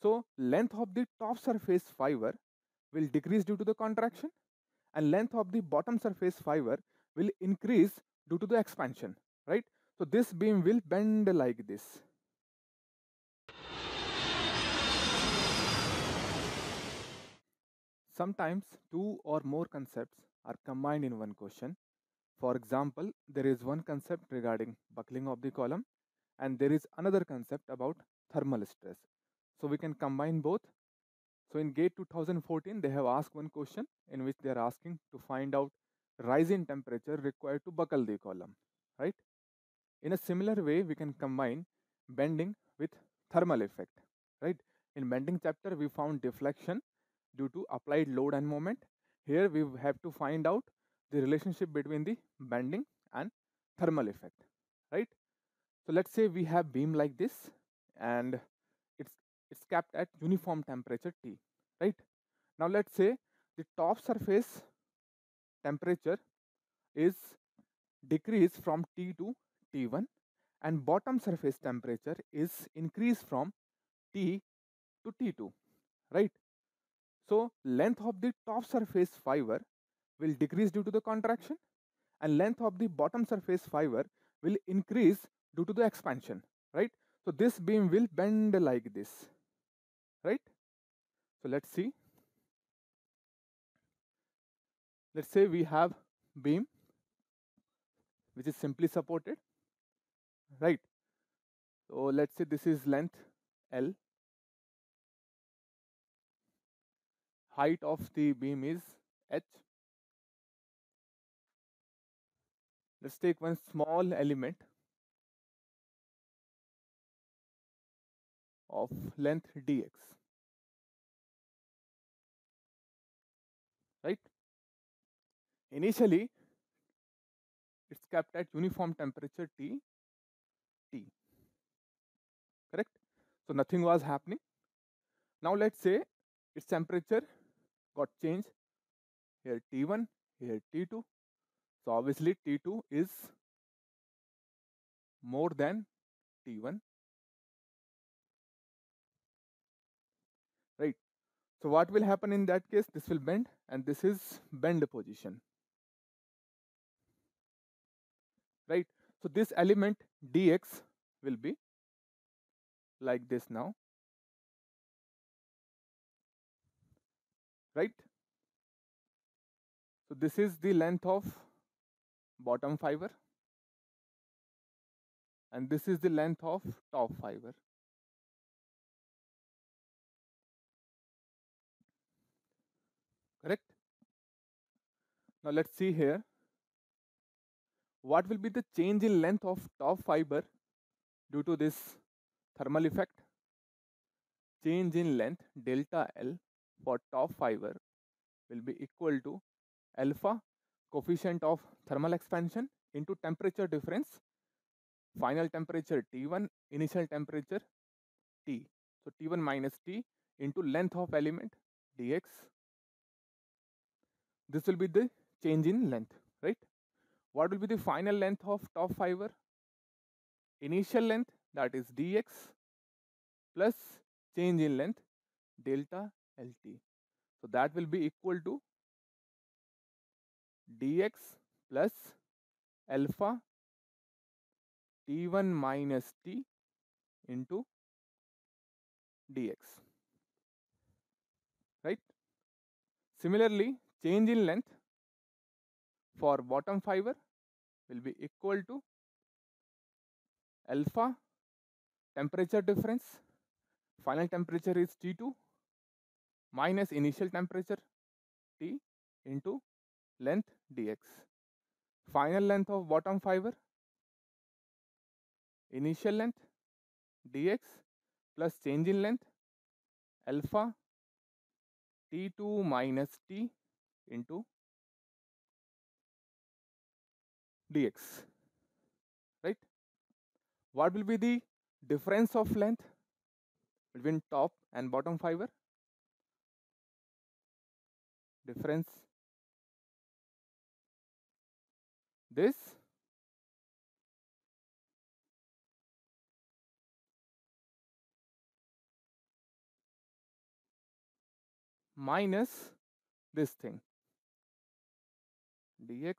So length of the top surface fiber will decrease due to the contraction and length of the bottom surface fiber will increase due to the expansion, right? So this beam will bend like this. Sometimes two or more concepts are combined in one question. For example, there is one concept regarding buckling of the column and there is another concept about thermal stress. So we can combine both. So in GATE 2014, they have asked one question in which they are asking to find out rise in temperature required to buckle the column, right? In a similar way, we can combine bending with thermal effect, right? In bending chapter, we found deflection due to applied load and moment. Here we have to find out the relationship between the bending and thermal effect, right? So let's say we have beam like this and it's kept at uniform temperature T, right? Now let's say the top surface temperature is decreased from T to T1 and bottom surface temperature is increased from T to T2, right? So length of the top surface fiber will decrease due to the contraction and length of the bottom surface fiber will increase due to the expansion, right? So this beam will bend like this, right? So let's see. Let's say we have beam which is simply supported, right? So let's say this is length L. Height of the beam is H. Let's take one small element of length dx right? Initially it's kept at uniform temperature T T correct? So nothing was happening. Now let's say its temperature got changed. Here T1 here T2 so obviously T2 is more than T1 right so what will happen in that case? This will bend and this is bend position. Right? So this element dx will be like this now. Right? So this is the length of bottom fiber and this is the length of top fiber correct? Now let's see here. What will be the change in length of top fiber due to this thermal effect? Change in length delta L for top fiber will be equal to alpha coefficient of thermal expansion into temperature difference final temperature T1 initial temperature T. So T1 minus T into length of element dx this will be the change in length right? What will be the final length of top fiber? Initial length that is dx plus change in length delta lt. So that will be equal to dx plus alpha t1 minus t into dx right? Similarly change in length for bottom fiber will be equal to alpha temperature difference. Final temperature is T2 minus initial temperature T into length dx final length of bottom fiber initial length dx plus change in length alpha T2 minus T into dx right? What will be the difference of length between top and bottom fiber? Difference. This minus this thing dx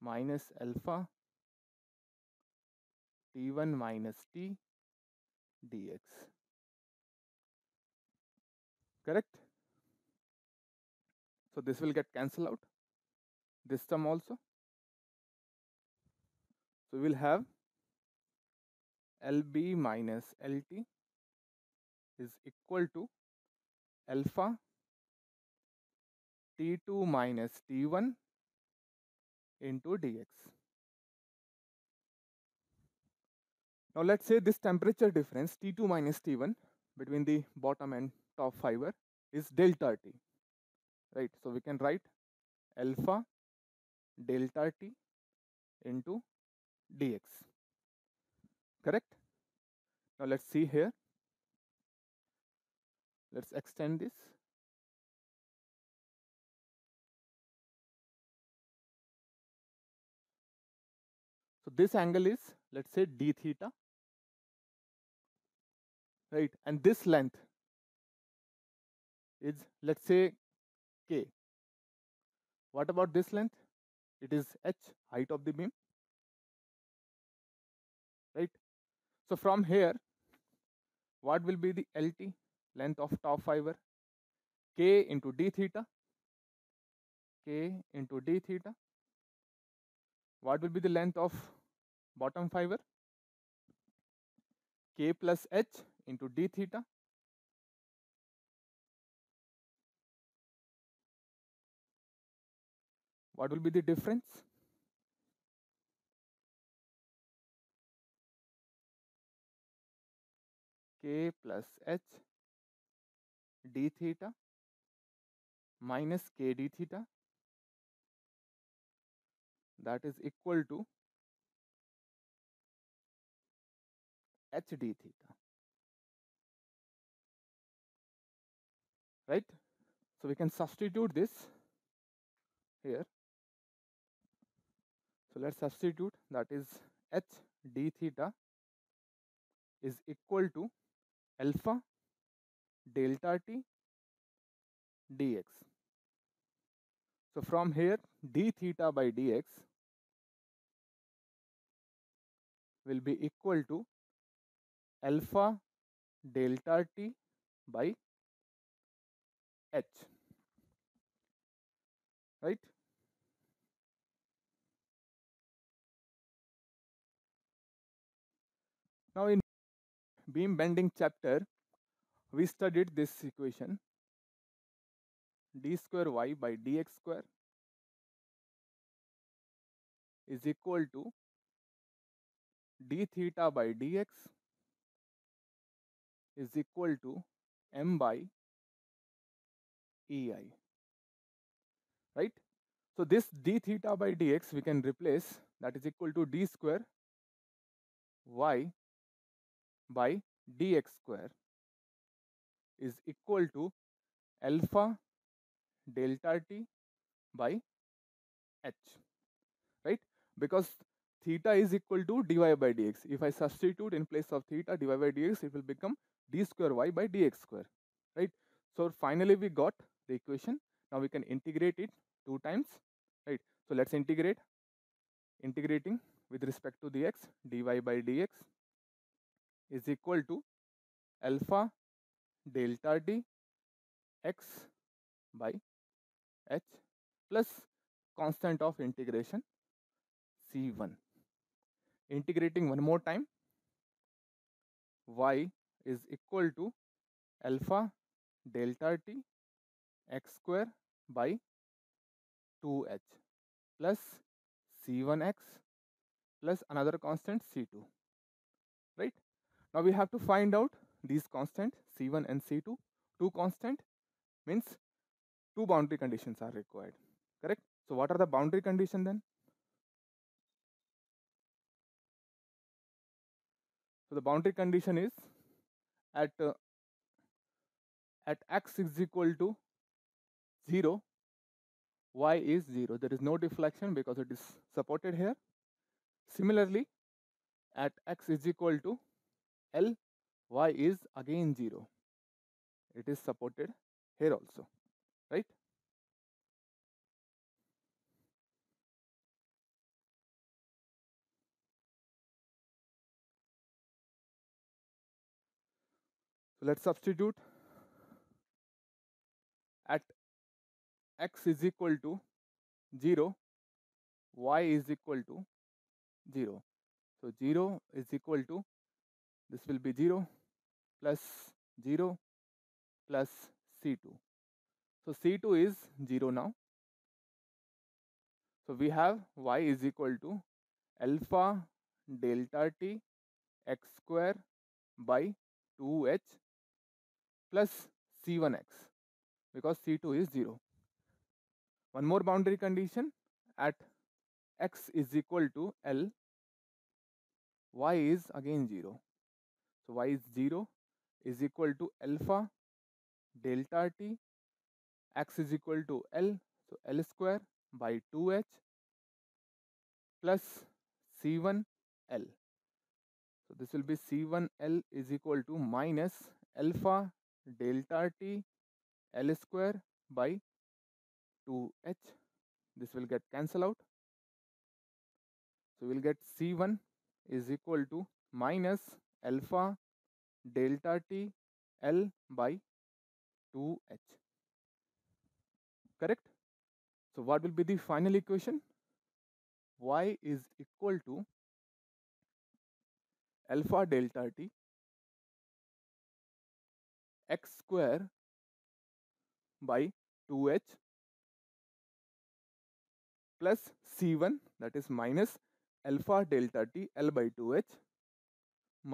minus alpha t1 minus t dx. Correct? So this will get cancelled out this term also. So we will have lb minus lt is equal to alpha t2 minus t1 into dx. Now let's say this temperature difference T2 minus T1 between the bottom and top fiber is delta T, right? So we can write alpha delta T into dx, correct? Now let's see here. Let's extend this. This angle is let's say d theta right? And this length is let's say k. What about this length? It is h height of the beam right? So from here what will be the lt length of top fiber k into d theta k into d theta. What will be the length of bottom fiber k plus h into d theta what will be the difference? K plus h d theta minus k d theta that is equal to h d theta. Right? So we can substitute this here. So let's substitute that is h d theta is equal to alpha delta t dx. So from here d theta by dx will be equal to alpha delta t by h right? Now in beam bending chapter we studied this equation d square y by dx square is equal to d theta by dx is equal to m by ei right? So this d theta by dx we can replace that is equal to d square y by dx square is equal to alpha delta t by h right? Because theta is equal to dy by dx. If i substitute in place of theta dy by dx it will become d square y by dx square right? So finally we got the equation. Now we can integrate it two times right? So let's integrate. Integrating with respect to the x dy by dx is equal to alpha delta d x by h plus constant of integration c1 integrating one more time y is equal to alpha delta t x square by 2h plus c1x plus another constant c2 right? Now we have to find out these constant c1 and c2 two constant means two boundary conditions are required correct? So what are the boundary condition then so the boundary condition is at uh, at x is equal to 0 y is 0 there is no deflection because it is supported here. Similarly at x is equal to l y is again 0 it is supported here also right so let's substitute at x is equal to 0 y is equal to 0 so 0 is equal to this will be 0 plus 0 plus C2. So C2 is 0 now. So we have y is equal to alpha delta t x square by 2h plus c1x because c2 is 0. One more boundary condition at x is equal to L y is again 0. So y is 0 is equal to alpha delta t x is equal to L so L square by 2h plus C1 L. So this will be C1 L is equal to minus alpha delta t L square by 2h. This will get cancel out. So we'll get C1 is equal to minus alpha delta t L by 2h. Correct? So what will be the final equation? y is equal to alpha delta t x square by 2h plus c1 that is minus alpha delta t L by 2h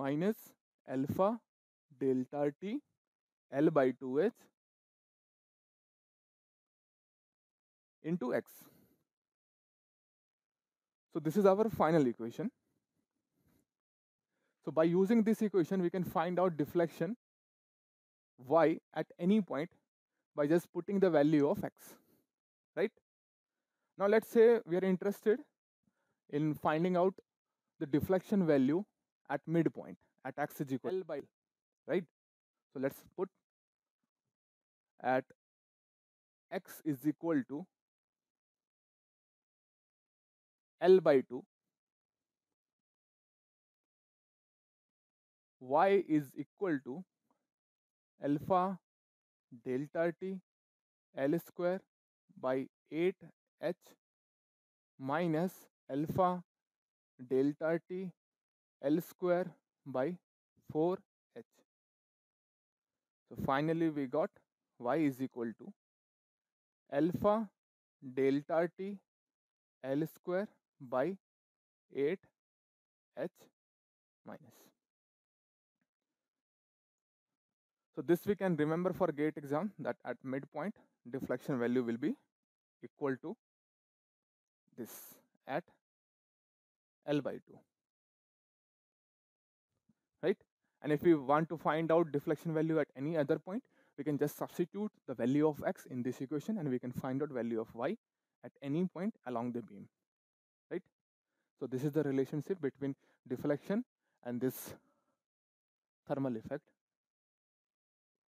minus alpha delta t L by 2h into x. So this is our final equation. So by using this equation, we can find out deflection y at any point by just putting the value of x, right? Now let's say we are interested in finding out the deflection value at midpoint at x is equal L by right so let's put at x is equal to L by 2 y is equal to alpha delta t L square by 8h minus alpha delta t L square by 4h. So finally we got y is equal to alpha delta t L square by 8h minus. So this we can remember for gate exam that at midpoint deflection value will be equal to this at L by 2 right? And if we want to find out deflection value at any other point we can just substitute the value of x in this equation and we can find out value of y at any point along the beam. Right? So this is the relationship between deflection and this thermal effect